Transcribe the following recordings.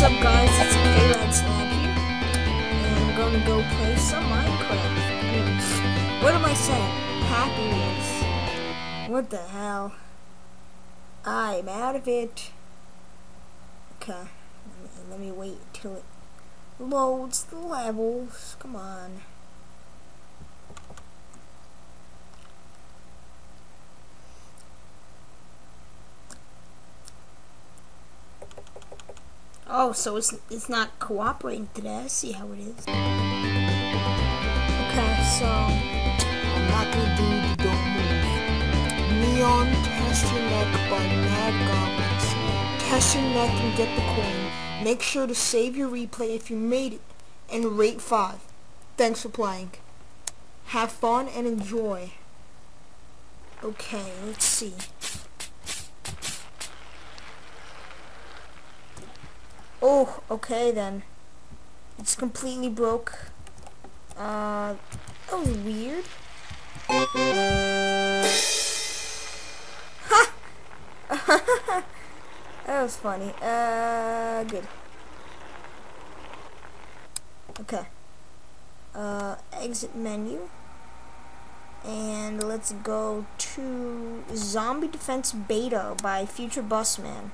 What's up guys, it's and I'm gonna go play some Minecraft. What am I saying? Happiness. What the hell? I'm out of it. Okay, let me, let me wait till it loads the levels. Come on. Oh, so it's it's not cooperating today. I see how it is. Okay, so I'm not gonna do the don't move. Neon test your neck by Mad Goblins. Test your neck and get the coin. Make sure to save your replay if you made it and rate 5. Thanks for playing. Have fun and enjoy. okay, let's see. Oh, okay then. It's completely broke. Uh, that was weird. Ha! that was funny. Uh, good. Okay. Uh, exit menu. And let's go to Zombie Defense Beta by Future Busman.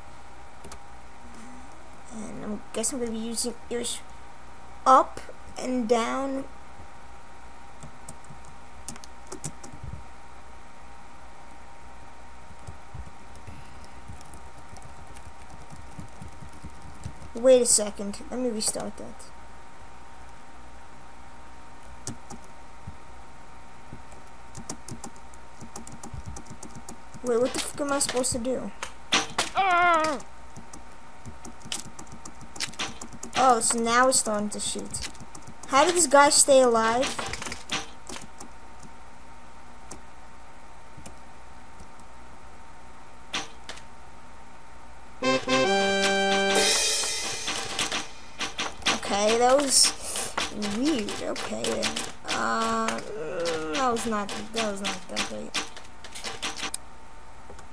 And I guess I'm going to be using ears up and down. Wait a second. Let me restart that. Wait, what the fuck am I supposed to do? Ah! Oh, so now it's starting to shoot. How did this guy stay alive? Okay, that was weird. Okay, then. Uh, that was not. That was not that great.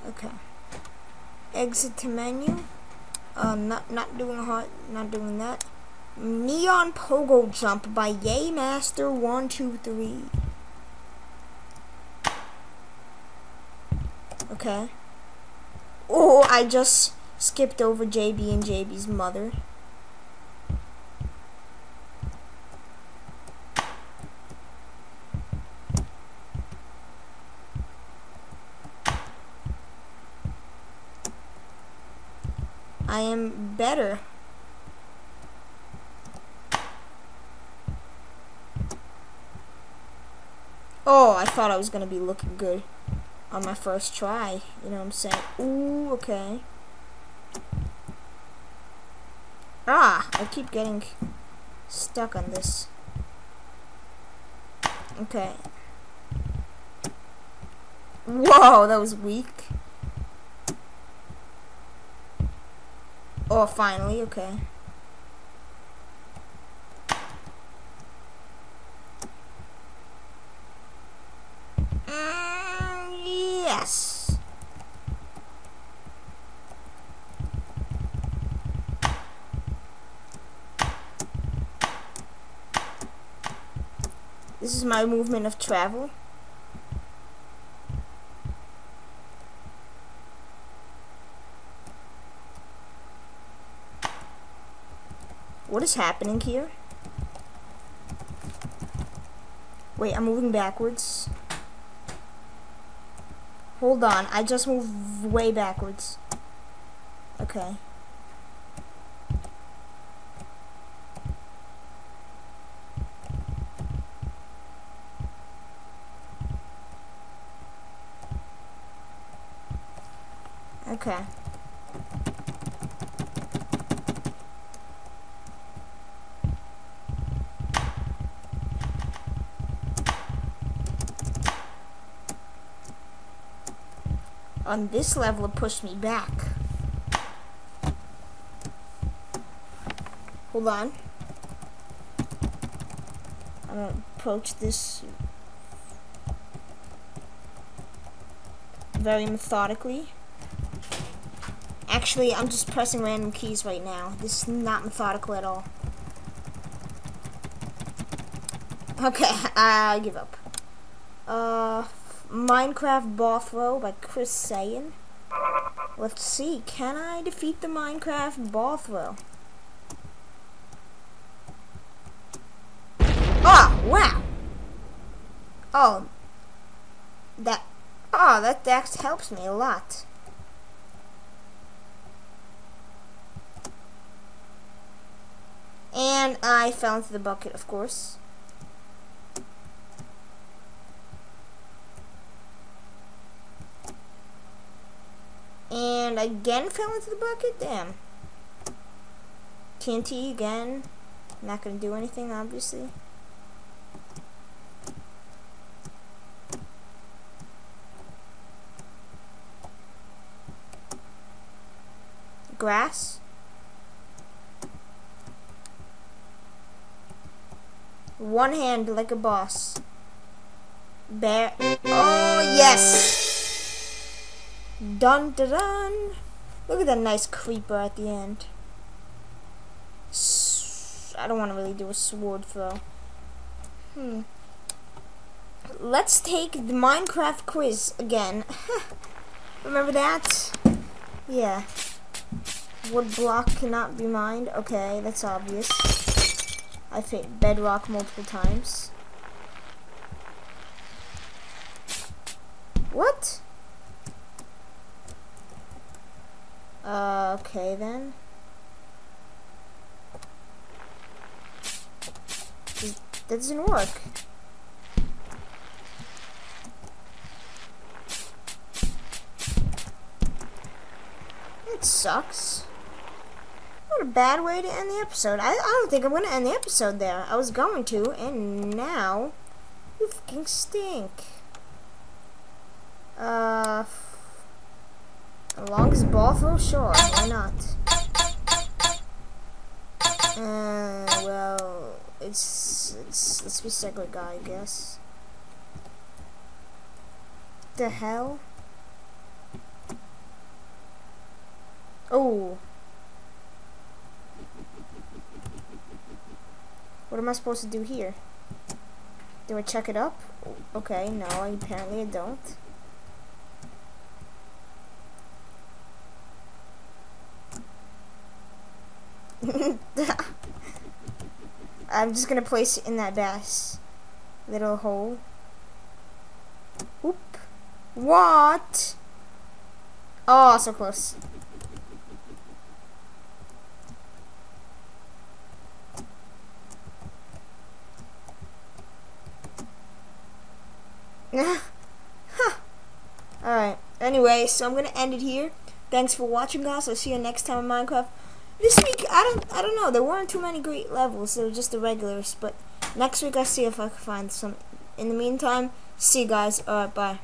Okay. Exit to menu. Uh, not not doing hot, not doing that. Neon Pogo Jump by Yay Master One Two Three. Okay. Oh, I just skipped over JB and JB's mother. I am better. Oh, I thought I was going to be looking good on my first try. You know what I'm saying? Ooh, okay. Ah, I keep getting stuck on this. Okay. Whoa, that was weak. Oh, finally, okay. Mm, yes. This is my movement of travel. What is happening here? Wait, I'm moving backwards. Hold on, I just moved way backwards. Okay. Okay. On this level it pushed me back. Hold on. I'm gonna approach this very methodically. Actually, I'm just pressing random keys right now. This is not methodical at all. Okay, I give up. Uh, Minecraft Ball Throw by Chris Sayin. Let's see, can I defeat the Minecraft Ball Throw? Oh, ah, wow! Oh, that, oh, that, that helps me a lot. And I fell into the bucket, of course. And again fell into the bucket? Damn. TNT again. Not gonna do anything, obviously. Grass. One hand like a boss. Bear. Oh, yes! Dun dun dun! Look at that nice creeper at the end. I don't want to really do a sword throw. Hmm. Let's take the Minecraft quiz again. Remember that? Yeah. Wood block cannot be mined. Okay, that's obvious. I've hit bedrock multiple times. What? Uh, okay then. That doesn't work. It sucks. What a bad way to end the episode. I, I don't think I'm going to end the episode there. I was going to, and now you fucking stink. Uh, long as ball throw, sure, why not? Uh, well, it's, it's, let's be second guy, I guess. The hell? Oh. What am I supposed to do here? Do I check it up? Okay, no, apparently I don't. I'm just gonna place it in that bass little hole. Oop. What? Oh, so close. Alright. Anyway, so I'm gonna end it here. Thanks for watching, guys. I'll see you next time in Minecraft. This week, I don't, I don't know. There weren't too many great levels. They were just the regulars. But next week, I'll see if I can find some. In the meantime, see you guys. Alright, bye.